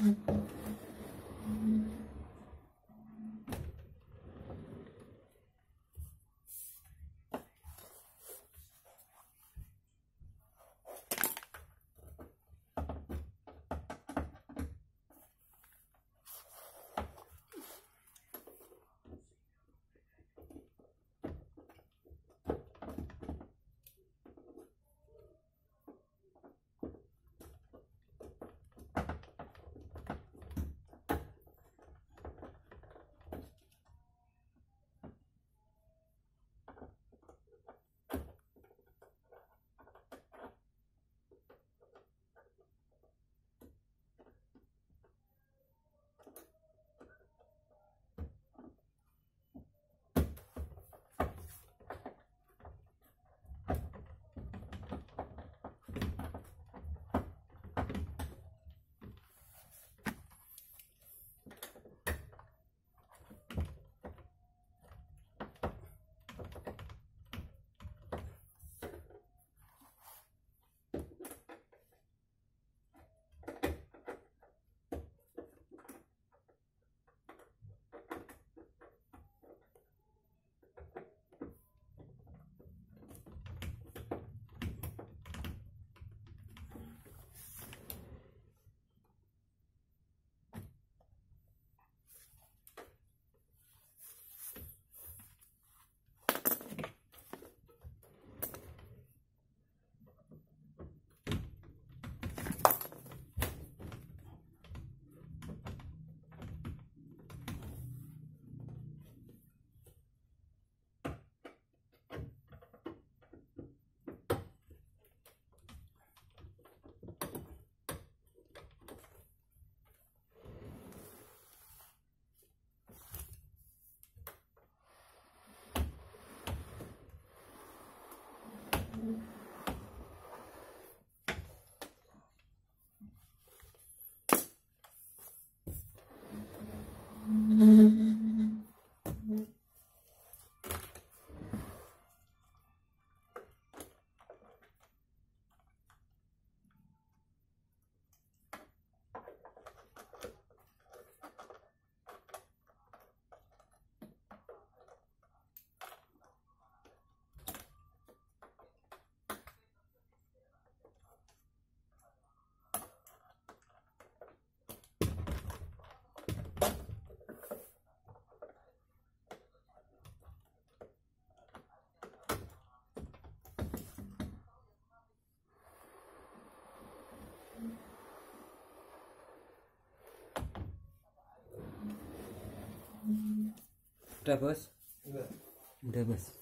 Mm-hmm. Mm-hmm. Bos udah bos